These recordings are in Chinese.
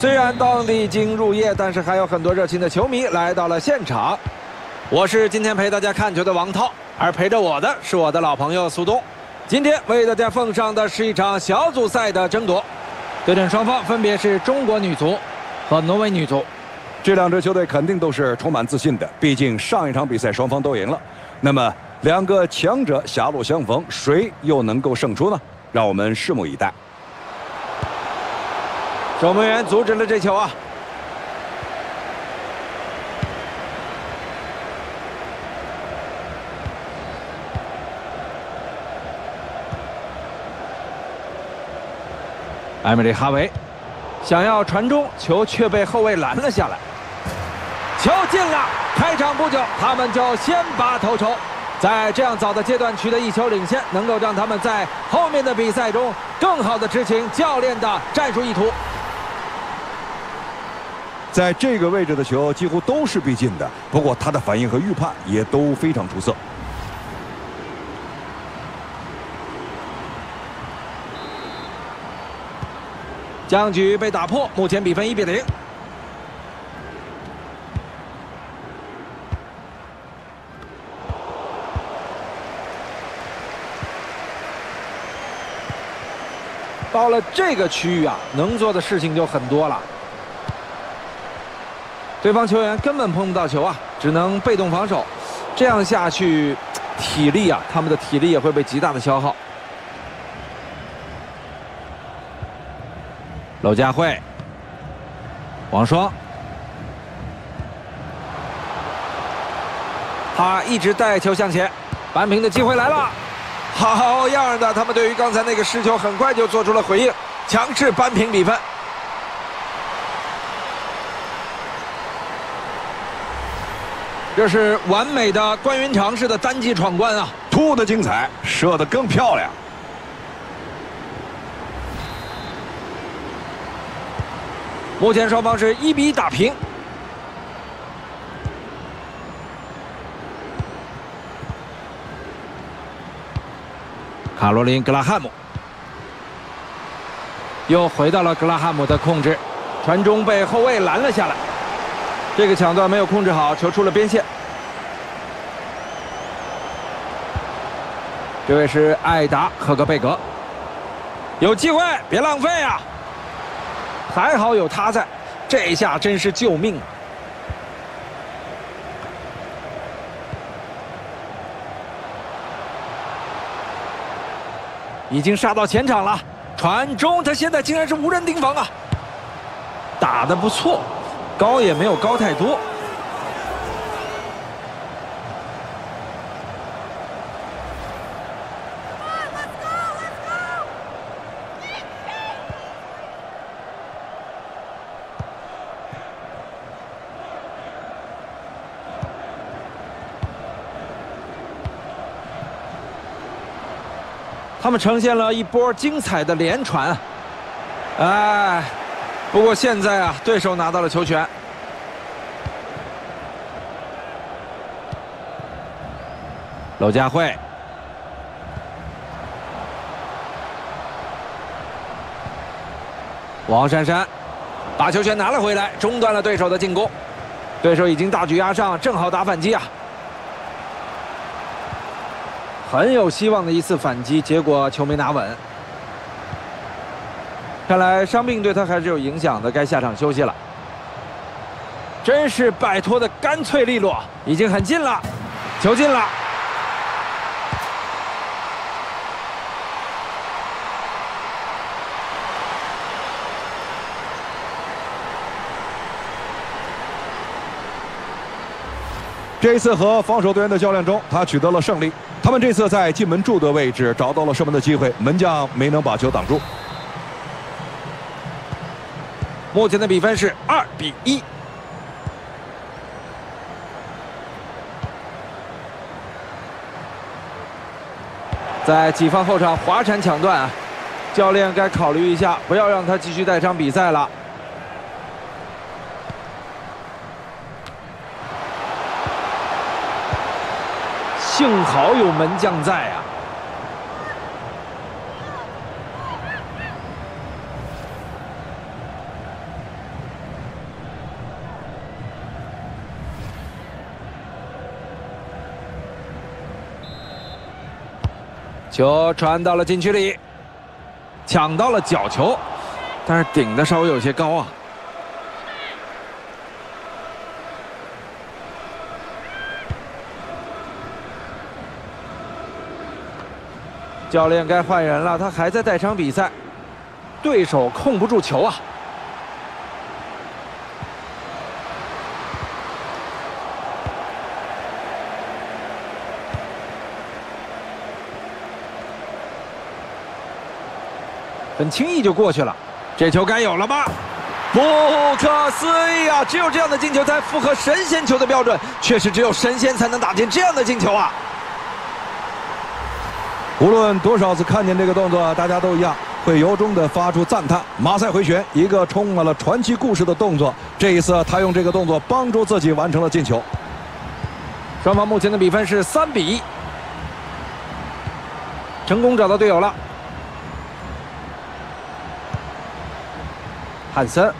虽然当地已经入夜，但是还有很多热情的球迷来到了现场。我是今天陪大家看球的王涛，而陪着我的是我的老朋友苏东。今天为大家奉上的是一场小组赛的争夺，对阵双方分别是中国女足和挪威女足。这两支球队肯定都是充满自信的，毕竟上一场比赛双方都赢了。那么两个强者狭路相逢，谁又能够胜出呢？让我们拭目以待。守门员阻止了这球啊！艾米里·哈维想要传中，球却被后卫拦了下来。球进了！开场不久，他们就先拔头筹。在这样早的阶段取得一球领先，能够让他们在后面的比赛中更好的执行教练的战术意图。在这个位置的球几乎都是必进的，不过他的反应和预判也都非常出色。僵局被打破，目前比分一比零。到了这个区域啊，能做的事情就很多了。对方球员根本碰不到球啊，只能被动防守。这样下去，体力啊，他们的体力也会被极大的消耗。娄佳慧，王霜，他一直带球向前，扳平的机会来了，好样的！他们对于刚才那个失球，很快就做出了回应，强制扳平比分。这是完美的关云长式的单击闯关啊！突的精彩，射的更漂亮。目前双方是一比一打平。卡罗琳·格拉汉姆又回到了格拉汉姆的控制，传中被后卫拦了下来。这个抢断没有控制好，球出了边线。这位是艾达·赫格贝格，有机会，别浪费啊！还好有他在，这一下真是救命啊！已经杀到前场了，传中，他现在竟然是无人盯防啊！打的不错，高也没有高太多。他们呈现了一波精彩的连传，哎，不过现在啊，对手拿到了球权。娄佳慧，王珊珊把球权拿了回来，中断了对手的进攻。对手已经大举压上，正好打反击啊。很有希望的一次反击，结果球没拿稳。看来伤病对他还是有影响的，该下场休息了。真是摆脱的干脆利落，已经很近了，球进了。这一次和防守队员的较量中，他取得了胜利。他们这次在进门柱的位置找到了射门的机会，门将没能把球挡住。目前的比分是二比一。在己方后场滑铲抢断啊，教练该考虑一下，不要让他继续带伤比赛了。幸好有门将在啊。球传到了禁区里抢到了角球但是顶的稍微有些高啊。教练该换人了，他还在带场比赛，对手控不住球啊。很轻易就过去了，这球该有了吧？不可思议啊！只有这样的进球才符合神仙球的标准，确实只有神仙才能打进这样的进球啊！无论多少次看见这个动作，大家都一样会由衷的发出赞叹。马赛回旋，一个充满了传奇故事的动作。这一次，他用这个动作帮助自己完成了进球。双方目前的比分是三比一，成功找到队友了。汉森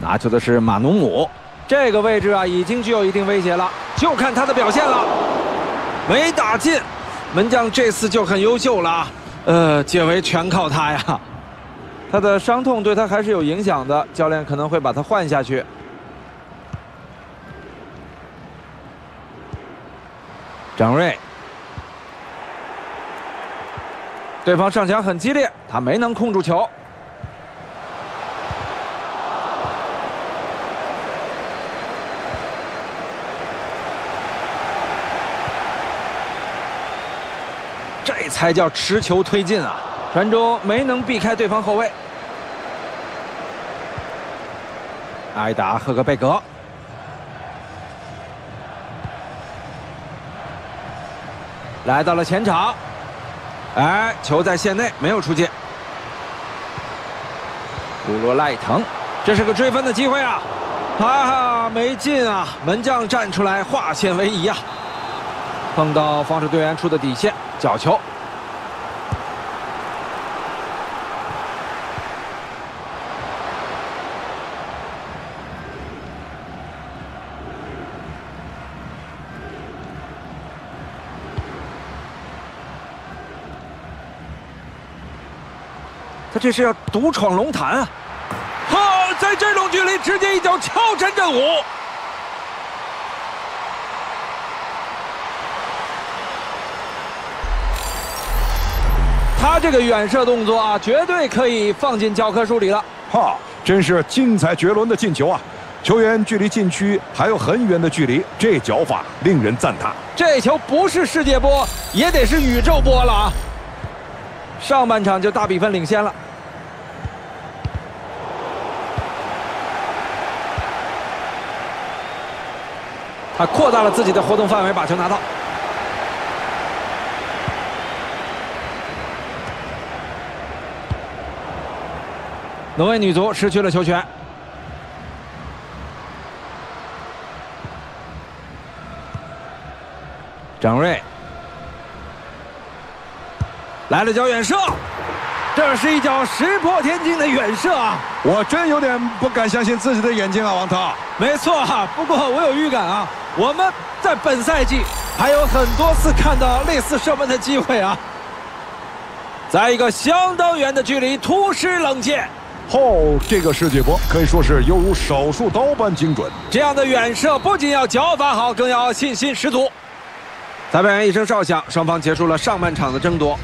拿球的是马努姆，这个位置啊已经具有一定威胁了，就看他的表现了。没打进，门将这次就很优秀了。呃，解围全靠他呀。他的伤痛对他还是有影响的，教练可能会把他换下去。张睿，对方上抢很激烈，他没能控住球。这才叫持球推进啊！传中没能避开对方后卫，挨打赫格贝格，来到了前场，哎，球在线内没有出界。古罗赖腾，这是个追分的机会啊！哈啊，没进啊！门将站出来化险为夷啊！碰到防守队员处的底线。角球，他这是要独闯龙潭啊！哈，在这种距离直接一脚敲沉阵虎。他这个远射动作啊，绝对可以放进教科书里了。哈，真是精彩绝伦的进球啊！球员距离禁区还有很远的距离，这脚法令人赞叹。这球不是世界波，也得是宇宙波了啊！上半场就大比分领先了，他扩大了自己的活动范围，把球拿到。挪威女足失去了球权，张睿来了脚远射，这是一脚石破天惊的远射啊！我真有点不敢相信自己的眼睛啊，王涛。没错哈，不过我有预感啊，我们在本赛季还有很多次看到类似射门的机会啊，在一个相当远的距离突施冷箭。哦，这个世界波可以说是犹如手术刀般精准。这样的远射不仅要脚法好，更要信心十足。裁判员一声哨响，双方结束了上半场的争夺。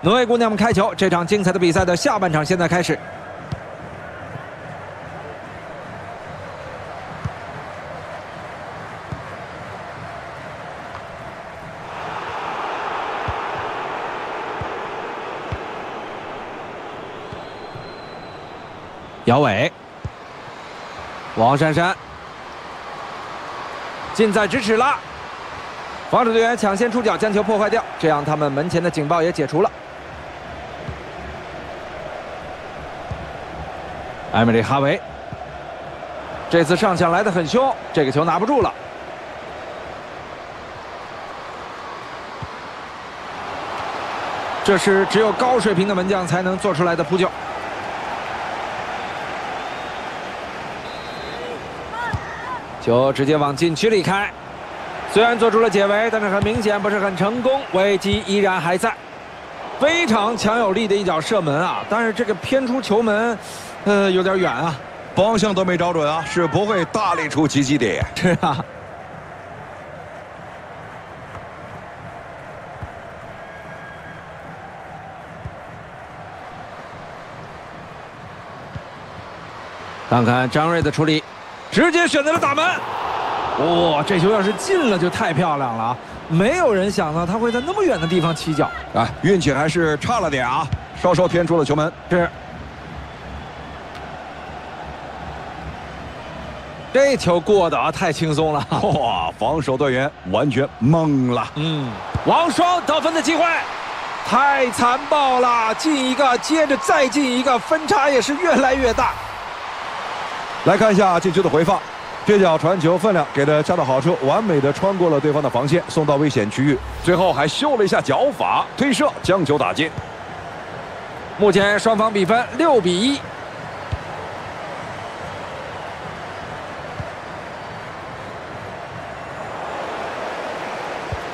挪威姑娘们开球，这场精彩的比赛的下半场现在开始。姚伟，王珊珊，近在咫尺了。防守队员抢先出脚，将球破坏掉，这样他们门前的警报也解除了。艾米丽·哈维，这次上抢来的很凶，这个球拿不住了。这是只有高水平的门将才能做出来的扑救。球直接往禁区里开，虽然做出了解围，但是很明显不是很成功，危机依然还在。非常强有力的一脚射门啊！但是这个偏出球门，呃，有点远啊，方向都没找准啊，是不会大力出奇迹的。是啊。看看张睿的处理，直接选择了打门。哇，这球要是进了就太漂亮了啊！没有人想到他会在那么远的地方起脚啊，运气还是差了点啊，稍稍偏出了球门。是，这球过的啊太轻松了，哇，防守队员完全懵了。嗯，王霜得分的机会，太残暴了，进一个接着再进一个，分差也是越来越大。来看一下禁区的回放。这脚传球分量给的恰到好处，完美的穿过了对方的防线，送到危险区域，最后还秀了一下脚法，推射将球打进。目前双方比分六比一。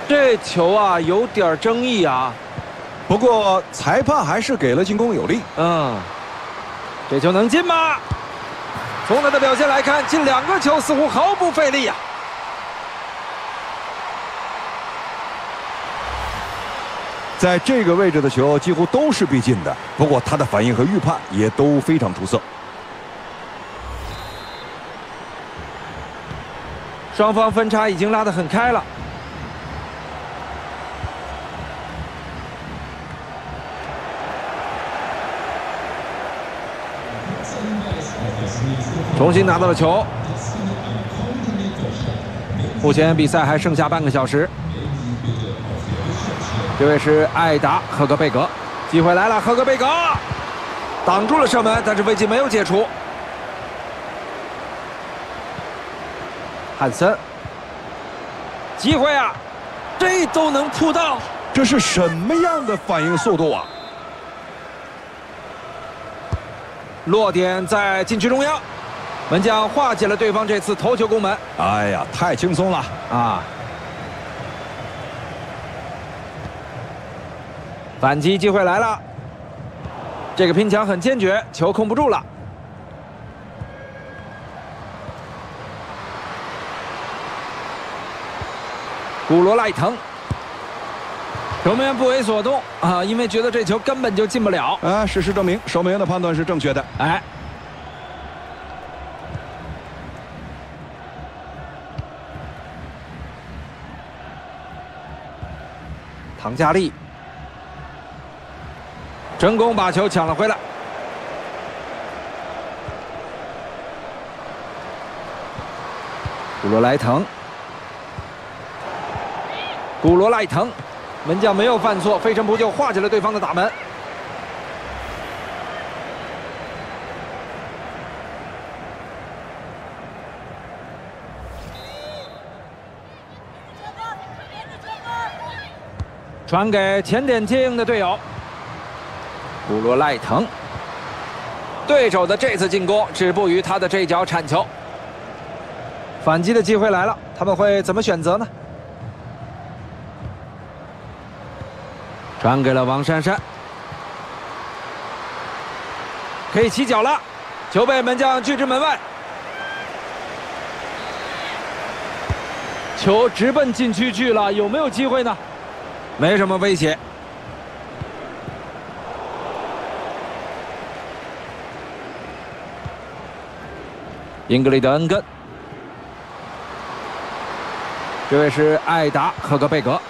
这球啊有点争议啊，不过裁判还是给了进攻有利。嗯，这球能进吗？从他的表现来看，进两个球似乎毫不费力呀。在这个位置的球几乎都是必进的，不过他的反应和预判也都非常出色。双方分差已经拉得很开了。重新拿到了球。目前比赛还剩下半个小时。这位是艾达·赫格贝格，机会来了，赫格贝格挡住了射门，但是危机没有解除。汉森，机会啊，这都能扑到，这是什么样的反应速度啊？落点在禁区中央。门将化解了对方这次头球攻门。哎呀，太轻松了啊！反击机会来了，这个拼抢很坚决，球控不住了。古罗赖腾，守门员不为所动啊，因为觉得这球根本就进不了。啊，事实证明，守门员的判断是正确的。哎。唐佳丽成功把球抢了回来。古罗莱滕，古罗莱滕，门将没有犯错，飞身扑救化解了对方的打门。传给前点接应的队友，古罗赖腾。对手的这次进攻止步于他的这脚铲球。反击的机会来了，他们会怎么选择呢？传给了王珊珊，可以起脚了，球被门将拒之门外，球直奔禁区去了，有没有机会呢？没什么威胁。英格里德恩根，这位是艾达赫格贝格，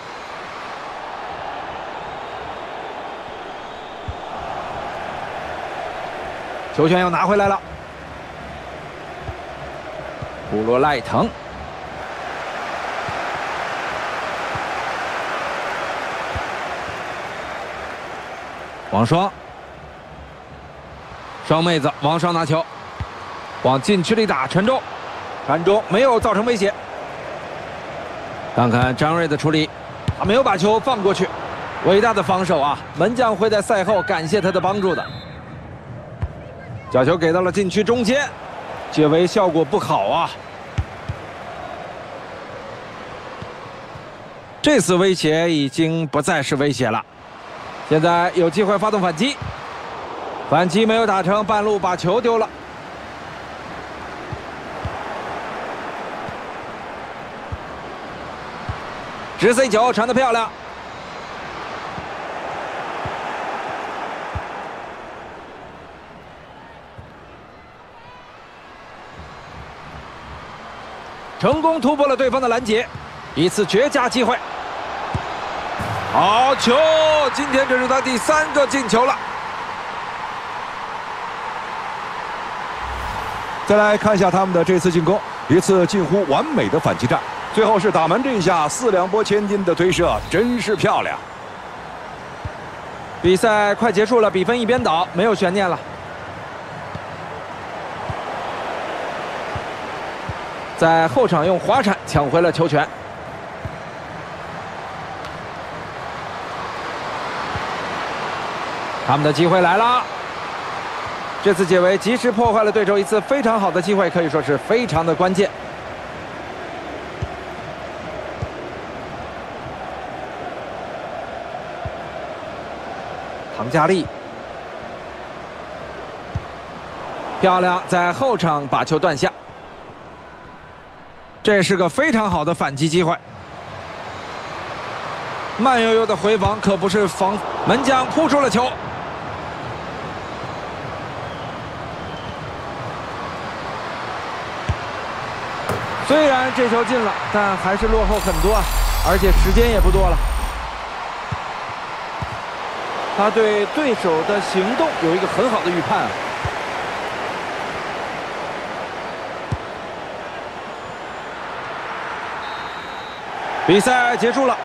球权又拿回来了，布罗赖腾。王双，双妹子王双拿球，往禁区里打，传中，传中没有造成威胁。看看张睿的处理，他没有把球放过去，伟大的防守啊！门将会在赛后感谢他的帮助的。角球给到了禁区中间，解围效果不好啊。这次威胁已经不再是威胁了。现在有机会发动反击，反击没有打成，半路把球丢了。直 C 球传的漂亮，成功突破了对方的拦截，一次绝佳机会。好球！今天这是他第三个进球了。再来看一下他们的这次进攻，一次近乎完美的反击战。最后是打门这一下，四两拨千斤的推射，真是漂亮。比赛快结束了，比分一边倒，没有悬念了。在后场用滑铲抢回了球权，他们的机会来了。这次解围及时破坏了对手一次非常好的机会，可以说是非常的关键。唐佳丽，漂亮，在后场把球断下，这是个非常好的反击机会。慢悠悠的回防可不是防，门将扑出了球。虽然这球进了，但还是落后很多啊，而且时间也不多了。他对对手的行动有一个很好的预判。比赛结束了。